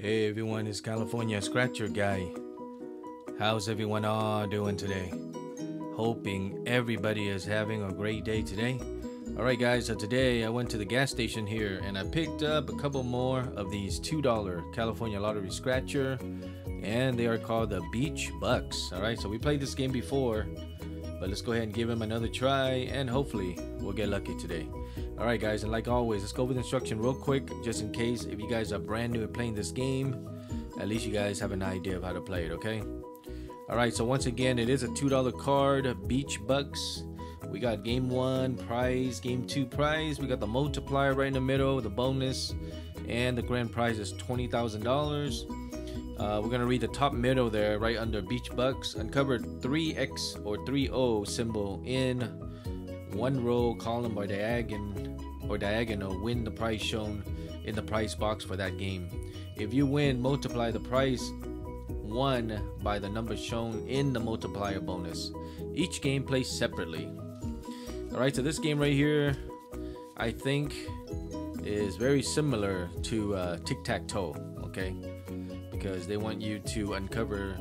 Hey everyone, it's California Scratcher Guy. How's everyone all doing today? Hoping everybody is having a great day today. Alright guys, so today I went to the gas station here and I picked up a couple more of these $2 California Lottery Scratcher and they are called the Beach Bucks. Alright, so we played this game before but let's go ahead and give them another try and hopefully we'll get lucky today. Alright guys, and like always, let's go over the instruction real quick just in case if you guys are brand new at playing this game, at least you guys have an idea of how to play it, okay? Alright, so once again, it is a $2 card, Beach Bucks. We got game one prize, game two prize. We got the multiplier right in the middle, the bonus, and the grand prize is $20,000. Uh, we're gonna read the top middle there, right under Beach Bucks. Uncovered 3X or 3O symbol in one row, column, or diagonal, or diagonal. Win the prize shown in the prize box for that game. If you win, multiply the prize won by the number shown in the multiplier bonus. Each game plays separately. All right, so this game right here, I think, is very similar to uh, tic tac toe. Okay because they want you to uncover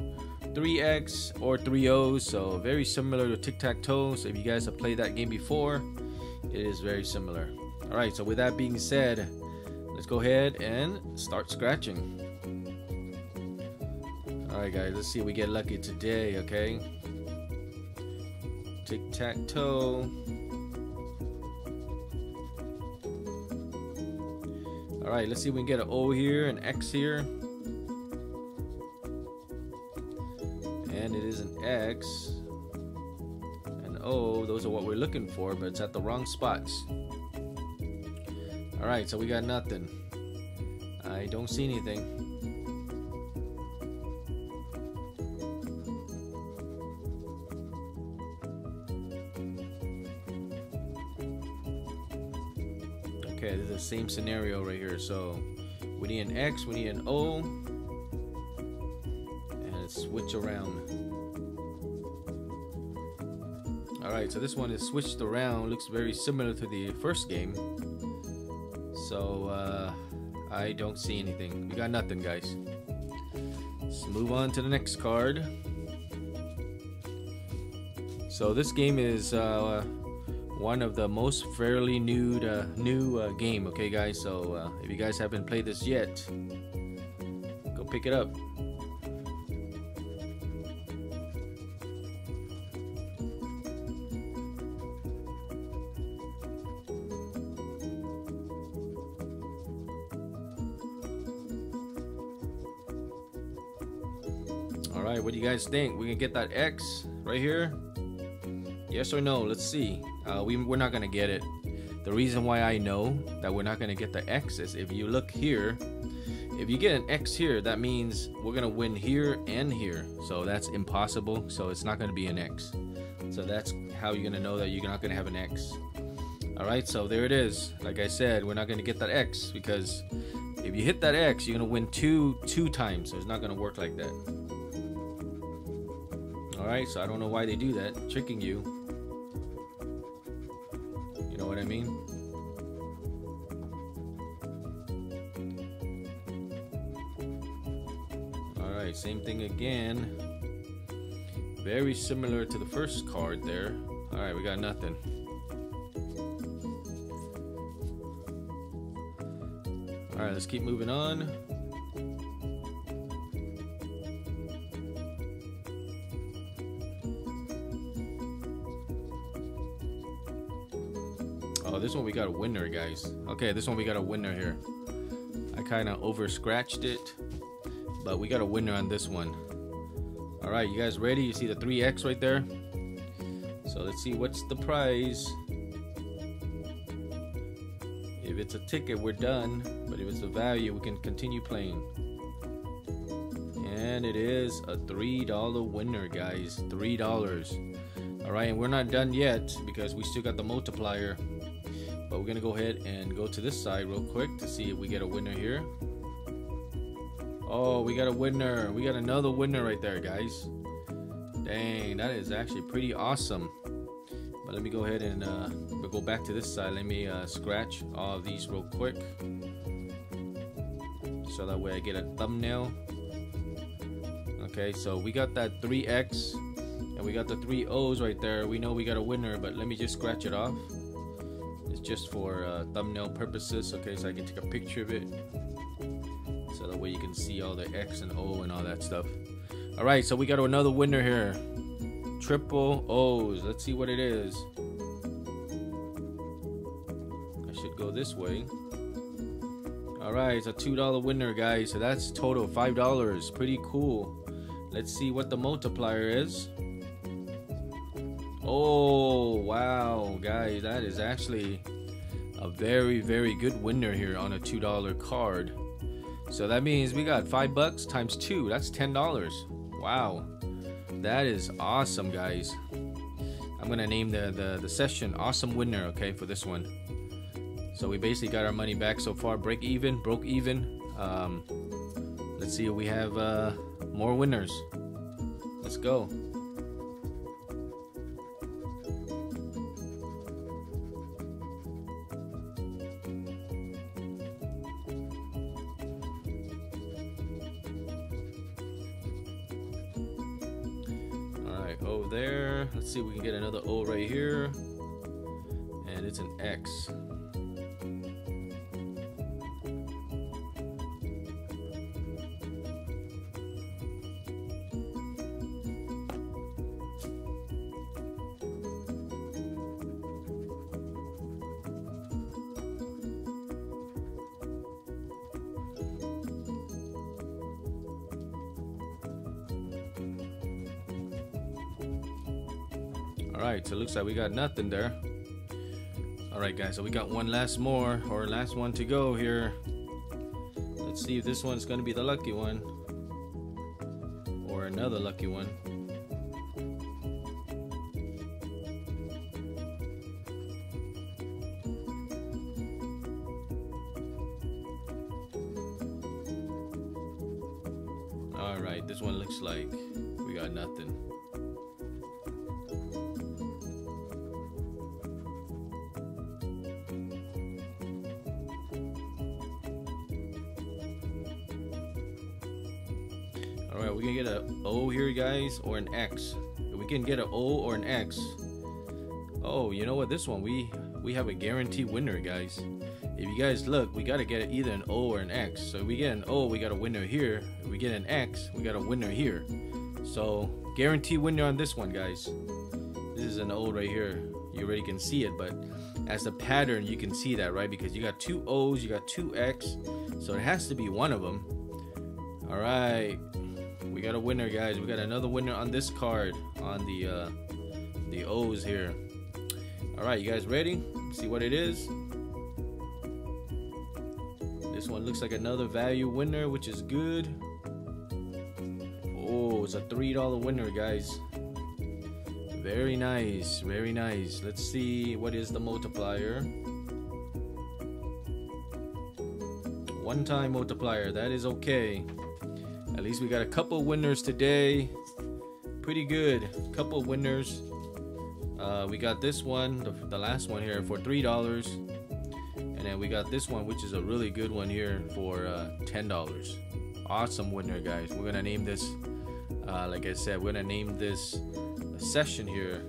3x or 3O's, so very similar to tic-tac-toe. So if you guys have played that game before, it is very similar. All right, so with that being said, let's go ahead and start scratching. All right, guys, let's see if we get lucky today, okay? Tic-tac-toe. All right, let's see if we can get an O here, an X here. And it is an X. And O those are what we're looking for but it's at the wrong spots. Alright so we got nothing. I don't see anything. Okay this is the same scenario right here. So we need an X we need an O switch around. Alright, so this one is switched around. Looks very similar to the first game. So, uh, I don't see anything. We got nothing, guys. Let's move on to the next card. So this game is uh, one of the most fairly new uh, new uh, game. Okay, guys. So uh, if you guys haven't played this yet, go pick it up. Alright, what do you guys think? We can get that X right here? Yes or no? Let's see. Uh, we, we're not to get it. The reason why I know that we're not to get the X is if you look here, if you get an X here, that means we're to win here and here. So that's impossible. So it's not to be an X. So that's how you're to know that you're not to have an X. Alright, so there it is. Like I said, we're not to get that X because if you hit that X, you're to win two two times. So it's not to work like that. Alright, so I don't know why they do that, tricking you. You know what I mean? Alright, same thing again. Very similar to the first card there. Alright, we got nothing. Alright, let's keep moving on. Oh, this one we got a winner, guys. Okay, this one we got a winner here. I kind of over scratched it, but we got a winner on this one. All right, you guys ready? You see the 3X right there? So let's see what's the prize. If it's a ticket, we're done. But if it's a value, we can continue playing. And it is a $3 winner, guys. $3. All right, and we're not done yet because we still got the multiplier. But we're gonna go ahead and go to this side real quick to see if we get a winner here. Oh, we got a winner. We got another winner right there, guys. Dang, that is actually pretty awesome. But let me go ahead and uh, we'll go back to this side. Let me uh, scratch all of these real quick. so that way I get a thumbnail. Okay, so we got that 3X and we got the three O's right there. We know we got a winner, but let me just scratch it off. Just for uh, thumbnail purposes, okay, so I can take a picture of it. So that way you can see all the X and O and all that stuff. All right, so we got another winner here. Triple O's. Let's see what it is. I should go this way. All right, it's a $2 winner, guys. So that's total $5. Pretty cool. Let's see what the multiplier is. Oh, wow, guys. That is actually a very, very good winner here on a $2 card. So that means we got five bucks times two. That's $10. Wow. That is awesome, guys. I'm gonna name the, the, the session Awesome Winner, okay, for this one. So we basically got our money back so far. Break even, broke even. Um, let's see if we have uh, more winners. Let's go. Alright, O there. Let's see if we can get another O right here. And it's an X. All right, so it looks like we got nothing there. All right, guys, so we got one last more, or last one to go here. Let's see if this one's gonna be the lucky one, or another lucky one. All right, this one looks like we got nothing. O here, guys, or an X. If we can get an O or an X. Oh, you know what? This one we we have a guaranteed winner, guys. If you guys look, we gotta get either an O or an X. So if we get an O, we got a winner here. If we get an X, we got a winner here. So guaranteed winner on this one, guys. This is an O right here. You already can see it, but as a pattern, you can see that, right? Because you got two O's, you got two X, so it has to be one of them. All right, we got a winner, guys. We got another winner on this card on the uh, the O's here. All right, you guys ready? See what it is. This one looks like another value winner, which is good. Oh, it's a three dollar winner, guys. Very nice, very nice. Let's see what is the multiplier. One time multiplier, that is okay. At least we got a couple winners today. Pretty good. Couple winners. Uh, we got this one, the, the last one here, for three dollars, and then we got this one, which is a really good one here for uh, ten dollars. Awesome winner, guys. We're gonna name this. Uh, like I said, we're gonna name this session here.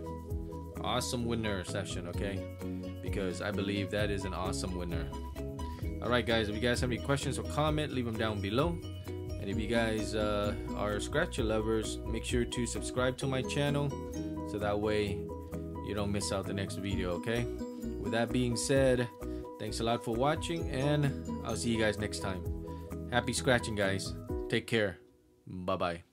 Awesome winner session, okay? Because I believe that is an awesome winner. All right, guys. If you guys have any questions or comment, leave them down below. And if you guys uh, are scratcher lovers, make sure to subscribe to my channel so that way you don't miss out the next video, okay? With that being said, thanks a lot for watching and I'll see you guys next time. Happy scratching, guys. Take care. Bye-bye.